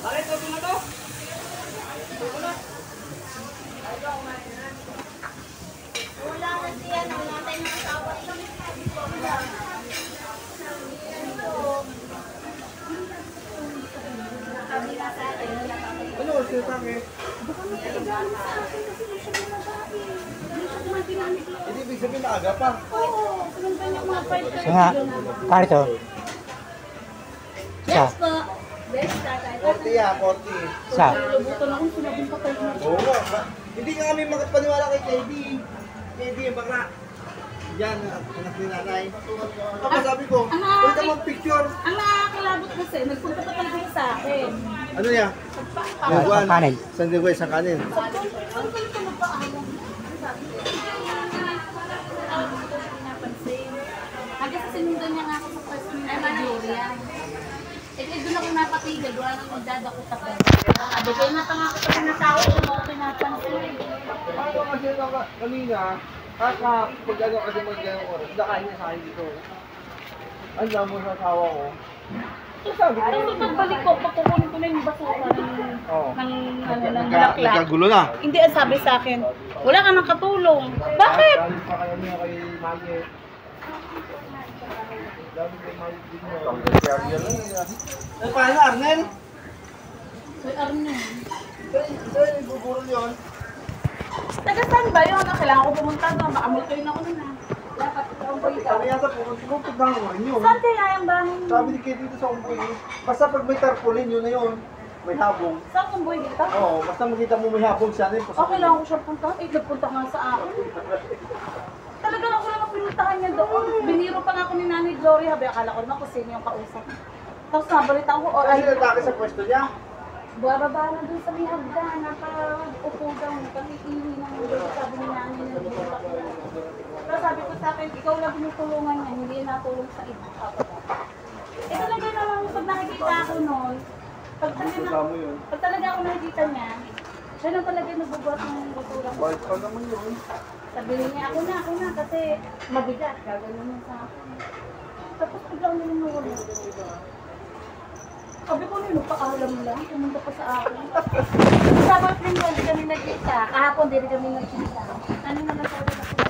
Bakit ito na to? Wala na siya, wala tayong asawa. Ano kasi tangi? Baka may kailangan sa akin kasi hindi siya bumabait. Hindi siya gumagamit lang. Hindi ibig sabihin na aga pa. Oo, sinundan niya mga 5 Sa nga, karto. Yes po. Best tatay. 40 ya, 40. sa. Lubutan ako, sinabing patay na. Oo Hindi nga kami makapaniwala kay KD. KD yung bakla. Yan, anak ni nanay. Tapos sabi ko, pwede ka mag-picture. Ang nakakilabot kasi, nagpunta pa talaga sa akin. Ano niya? Ah, sa kanin. Sa kanin. Sabi ko, saan ka nito magpaalam? Sabi ko, pinapansin. Hanggang sa sinundan niya nga ako sa first meeting ni Gloria. Eh, kaya napatigil, wala nang magdadakot ako. Sabi ko, na nga ako sa pinatao, kung ako pinapansin. Ako kasi kanina, kaka, pag ano kasi mag-ganong oras, nakain niya sa akin dito. Ang damo sa asawa ko. So sabi ko, Tapos pagbalik ko, pagkukunin ko na yung basura ng, Oo. ng, ano, ng bulaklak. nagkagulo na. Hindi, ang sabi sa akin, wala ka nang katulong. Bakit? Galing pa kayo niya kay Maggie. Dami kay Maggie din mo. Eh, paano Arnel? Uy, Arne. Saan yung buburo yun? Taga saan ba yun? Kailangan ko pumunta doon. Baka multuin ako nun ah. Dapat ikaw ba Kami yata pumunta ko rin yun. Saan kaya yung bahay mo? Sabi ni Kate dito sa umboy, basta pag may tarpaulin, yun na yun. May habong. Saan kung boy dito? Oo, basta makita mo may habong siya na yun. Oh, kailangan ko siya punta. Eh, nagpunta nga sa akin. Talagang ako lang ang pinuntahan niya doon. Biniro pa nga ako ni Nanay Gloria. Habi, akala ko naman kung sino yung kausap. Tapos nabalita ko, oh, Kasi ay, natake sa pwesto niya. bababa na doon sa may hagdan. Nakaupo daw. Nakahihihi ng doon. Sabi ni Nanay na na. Pero sabi ko sa akin, ikaw lang tinutulungan niya. Hindi natulong sa iba. Eh talaga naman, pag nakikita ako noon, pag talaga, pag talaga ako nakikita niya, siya na talaga nagbubuhat ng basura ko. Bait pa naman yun. Sabi niya, ako na, ako na, kasi mabigat, gagawin niya sa akin. Tapos biglang ninunuli. Sabi ko, nino, paalam lang, pumunta pa sa akin. Sabi ko, hindi kami nagkita. Kahapon, hindi kami nagkita. Ano na lang ko,